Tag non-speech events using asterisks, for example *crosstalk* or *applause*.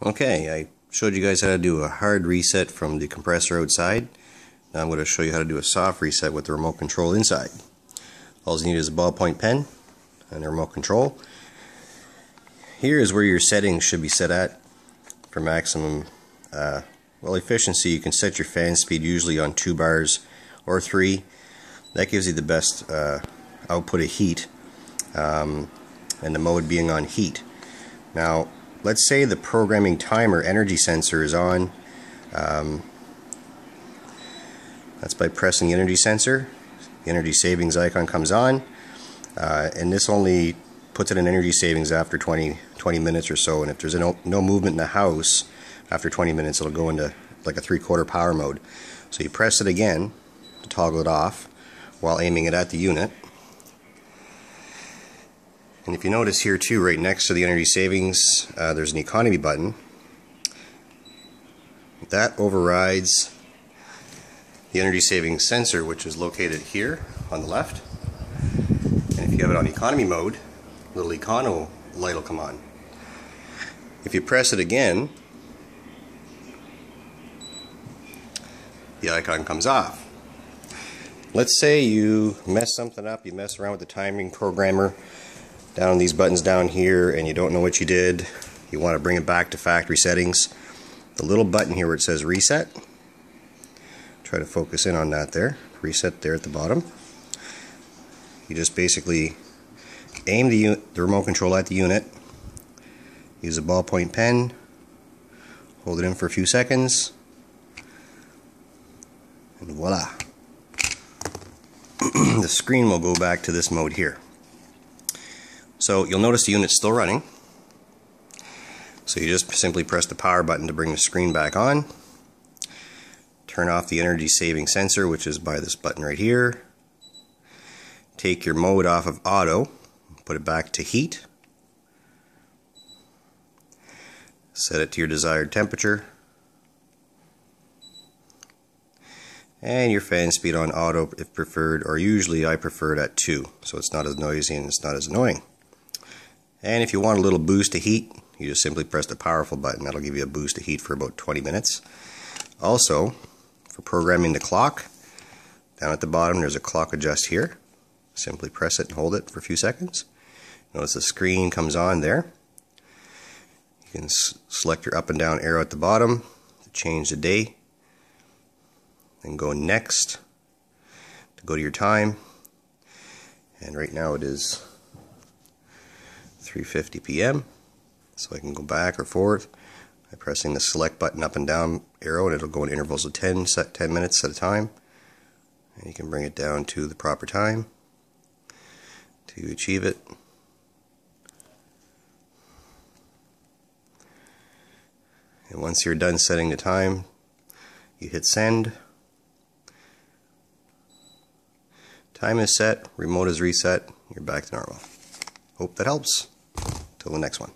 Okay, I showed you guys how to do a hard reset from the compressor outside. Now I'm going to show you how to do a soft reset with the remote control inside. All you need is a ballpoint pen and a remote control. Here is where your settings should be set at for maximum uh, well efficiency. You can set your fan speed usually on 2 bars or 3. That gives you the best uh, output of heat um, and the mode being on heat. Now let's say the programming timer energy sensor is on. Um, that's by pressing the energy sensor. The energy savings icon comes on. Uh, and this only puts it in energy savings after 20, 20 minutes or so. And if there's no, no movement in the house after 20 minutes, it'll go into like a three quarter power mode. So you press it again to toggle it off while aiming it at the unit. And if you notice here too, right next to the energy savings, uh, there's an economy button. That overrides the energy savings sensor, which is located here on the left. And if you have it on economy mode, little econo light will come on. If you press it again, the icon comes off. Let's say you mess something up, you mess around with the timing programmer, down these buttons down here and you don't know what you did, you want to bring it back to factory settings, the little button here where it says reset, try to focus in on that there, reset there at the bottom. You just basically aim the, the remote control at the unit, use a ballpoint pen, hold it in for a few seconds, and voila. *clears throat* the screen will go back to this mode here. So you'll notice the unit's still running. So you just simply press the power button to bring the screen back on. Turn off the energy saving sensor, which is by this button right here. Take your mode off of auto, put it back to heat. Set it to your desired temperature. and your fan speed on auto if preferred or usually I prefer it at 2 so it's not as noisy and it's not as annoying and if you want a little boost to heat, you just simply press the powerful button. That'll give you a boost to heat for about 20 minutes. Also, for programming the clock, down at the bottom there's a clock adjust here. Simply press it and hold it for a few seconds. Notice the screen comes on there. You can select your up and down arrow at the bottom to change the day. Then go next to go to your time. And right now it is 3.50 p.m. So I can go back or forward by pressing the select button up and down arrow and it'll go in intervals of 10, set 10 minutes at a time. And you can bring it down to the proper time to achieve it. And once you're done setting the time, you hit send. Time is set, remote is reset, you're back to normal. Hope that helps. The next one.